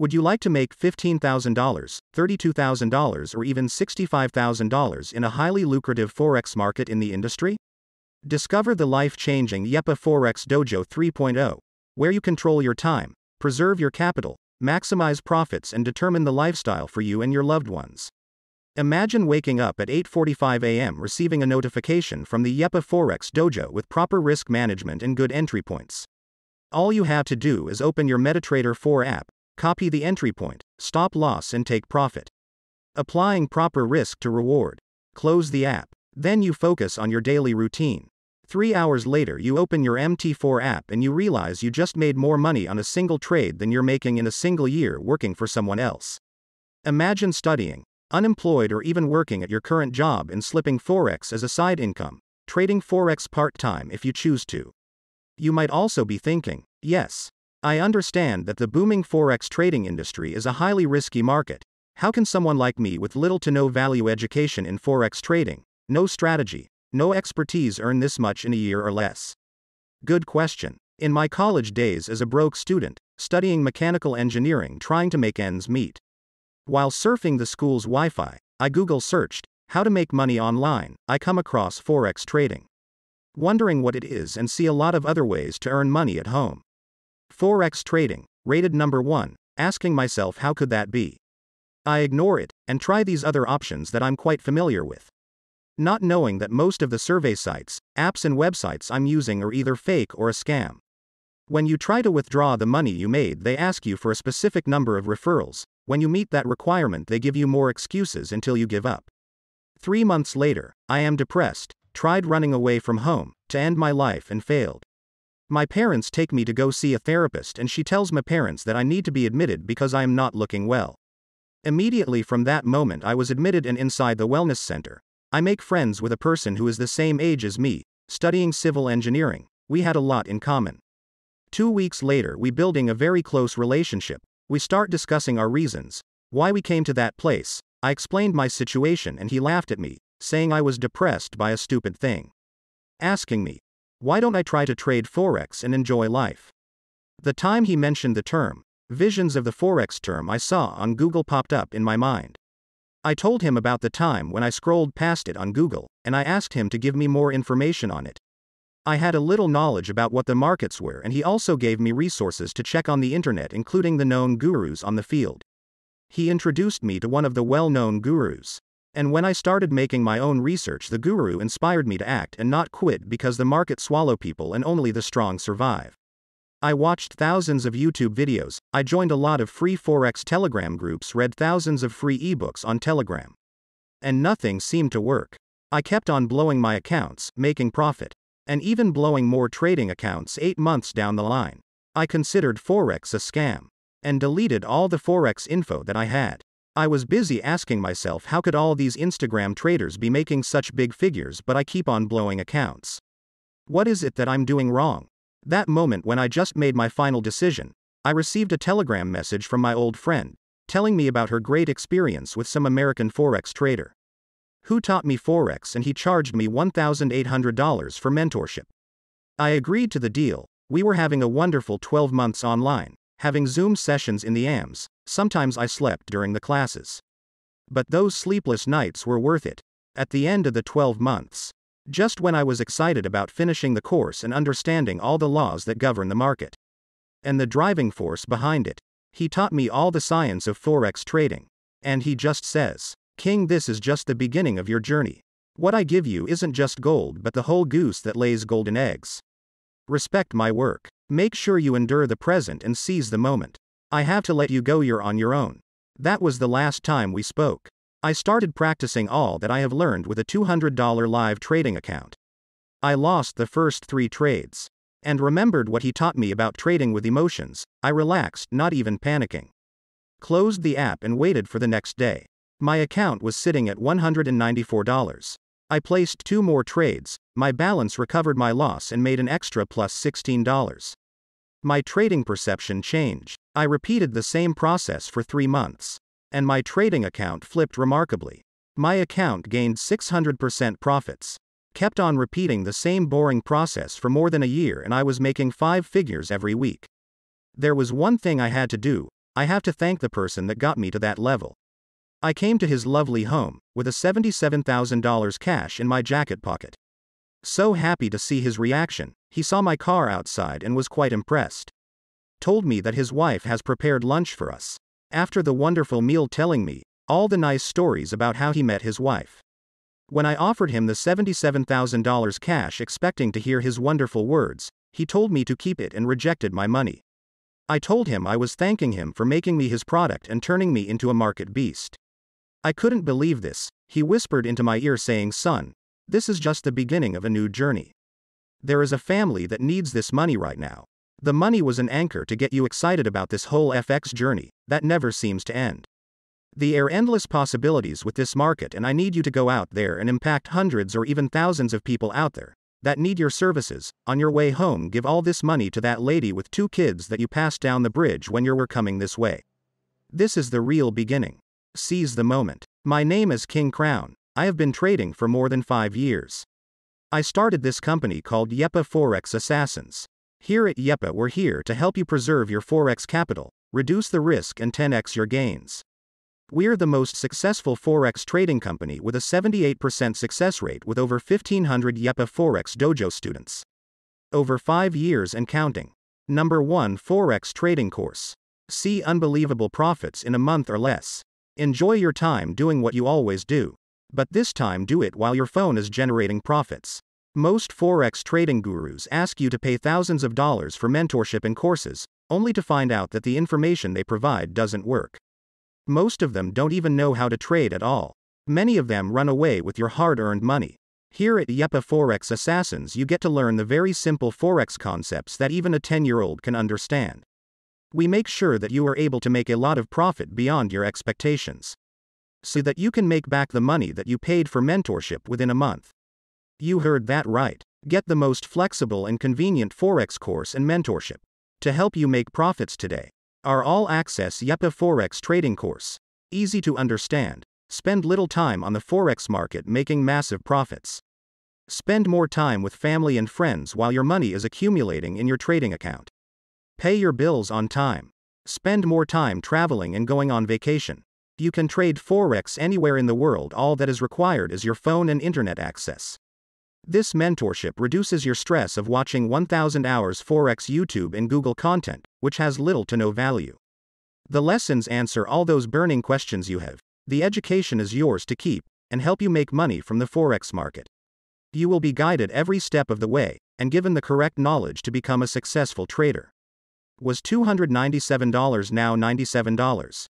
Would you like to make $15,000, $32,000, or even $65,000 in a highly lucrative Forex market in the industry? Discover the life changing YEPA Forex Dojo 3.0, where you control your time, preserve your capital, maximize profits, and determine the lifestyle for you and your loved ones. Imagine waking up at 8:45 a.m. receiving a notification from the YEPA Forex Dojo with proper risk management and good entry points. All you have to do is open your MetaTrader 4 app, Copy the entry point, stop loss, and take profit. Applying proper risk to reward. Close the app. Then you focus on your daily routine. Three hours later, you open your MT4 app and you realize you just made more money on a single trade than you're making in a single year working for someone else. Imagine studying, unemployed, or even working at your current job and slipping Forex as a side income, trading Forex part time if you choose to. You might also be thinking, yes, I understand that the booming Forex trading industry is a highly risky market. How can someone like me with little to no value education in Forex trading, no strategy, no expertise earn this much in a year or less? Good question. In my college days as a broke student, studying mechanical engineering trying to make ends meet. While surfing the school's Wi Fi, I Google searched, how to make money online, I come across Forex trading. Wondering what it is and see a lot of other ways to earn money at home. Forex trading, rated number 1, asking myself how could that be? I ignore it, and try these other options that I'm quite familiar with. Not knowing that most of the survey sites, apps, and websites I'm using are either fake or a scam. When you try to withdraw the money you made, they ask you for a specific number of referrals. When you meet that requirement, they give you more excuses until you give up. Three months later, I am depressed, tried running away from home, to end my life, and failed. My parents take me to go see a therapist, and she tells my parents that I need to be admitted because I am not looking well. Immediately from that moment, I was admitted and inside the wellness center. I make friends with a person who is the same age as me, studying civil engineering. We had a lot in common. Two weeks later, we building a very close relationship. We start discussing our reasons, why we came to that place. I explained my situation and he laughed at me, saying I was depressed by a stupid thing. Asking me, why don't I try to trade Forex and enjoy life? The time he mentioned the term, visions of the Forex term I saw on Google popped up in my mind. I told him about the time when I scrolled past it on Google, and I asked him to give me more information on it. I had a little knowledge about what the markets were, and he also gave me resources to check on the internet, including the known gurus on the field. He introduced me to one of the well known gurus. And when I started making my own research, the guru inspired me to act and not quit because the market swallow people and only the strong survive. I watched thousands of YouTube videos, I joined a lot of free Forex Telegram groups, read thousands of free ebooks on Telegram. And nothing seemed to work. I kept on blowing my accounts, making profit. And even blowing more trading accounts 8 months down the line. I considered Forex a scam. And deleted all the Forex info that I had. I was busy asking myself how could all these Instagram traders be making such big figures but I keep on blowing accounts. What is it that I'm doing wrong? That moment when I just made my final decision, I received a telegram message from my old friend, telling me about her great experience with some American Forex trader. Who taught me Forex and he charged me $1,800 for mentorship. I agreed to the deal, we were having a wonderful 12 months online, having Zoom sessions in the AMS, sometimes I slept during the classes. But those sleepless nights were worth it. At the end of the 12 months, just when I was excited about finishing the course and understanding all the laws that govern the market, and the driving force behind it, he taught me all the science of Forex trading. And he just says, King, this is just the beginning of your journey. What I give you isn't just gold, but the whole goose that lays golden eggs. Respect my work. Make sure you endure the present and seize the moment. I have to let you go, you're on your own. That was the last time we spoke. I started practicing all that I have learned with a $200 live trading account. I lost the first three trades. And remembered what he taught me about trading with emotions. I relaxed, not even panicking. Closed the app and waited for the next day. My account was sitting at $194. I placed two more trades, my balance recovered my loss and made an extra plus $16. My trading perception changed. I repeated the same process for three months. And my trading account flipped remarkably. My account gained 600% profits. Kept on repeating the same boring process for more than a year and I was making five figures every week. There was one thing I had to do I have to thank the person that got me to that level. I came to his lovely home, with a $77,000 cash in my jacket pocket. So happy to see his reaction, he saw my car outside and was quite impressed. Told me that his wife has prepared lunch for us. After the wonderful meal, telling me all the nice stories about how he met his wife. When I offered him the $77,000 cash expecting to hear his wonderful words, he told me to keep it and rejected my money. I told him I was thanking him for making me his product and turning me into a market beast. I couldn't believe this, he whispered into my ear, saying, Son, this is just the beginning of a new journey. There is a family that needs this money right now. The money was an anchor to get you excited about this whole FX journey, that never seems to end. There are endless possibilities with this market, and I need you to go out there and impact hundreds or even thousands of people out there that need your services. On your way home, give all this money to that lady with two kids that you passed down the bridge when you were coming this way. This is the real beginning. Seize the moment. My name is King Crown. I have been trading for more than five years. I started this company called Yepa Forex Assassins. Here at Yepa, we're here to help you preserve your Forex capital, reduce the risk, and 10x your gains. We're the most successful Forex trading company with a 78% success rate with over 1,500 Yepa Forex Dojo students. Over 5 years and counting. Number 1 Forex Trading Course. See unbelievable profits in a month or less. Enjoy your time doing what you always do. But this time do it while your phone is generating profits. Most Forex trading gurus ask you to pay thousands of dollars for mentorship and courses, only to find out that the information they provide doesn't work. Most of them don't even know how to trade at all. Many of them run away with your hard earned money. Here at Yepa Forex Assassins, you get to learn the very simple Forex concepts that even a 10 year old can understand. We make sure that you are able to make a lot of profit beyond your expectations. So that you can make back the money that you paid for mentorship within a month. You heard that right. Get the most flexible and convenient Forex course and mentorship to help you make profits today. Our all access Yepa Forex trading course. Easy to understand. Spend little time on the Forex market making massive profits. Spend more time with family and friends while your money is accumulating in your trading account. Pay your bills on time. Spend more time traveling and going on vacation. You can trade Forex anywhere in the world, all that is required is your phone and internet access. This mentorship reduces your stress of watching 1000 hours Forex YouTube and Google content, which has little to no value. The lessons answer all those burning questions you have. The education is yours to keep and help you make money from the Forex market. You will be guided every step of the way and given the correct knowledge to become a successful trader. Was $297 now $97?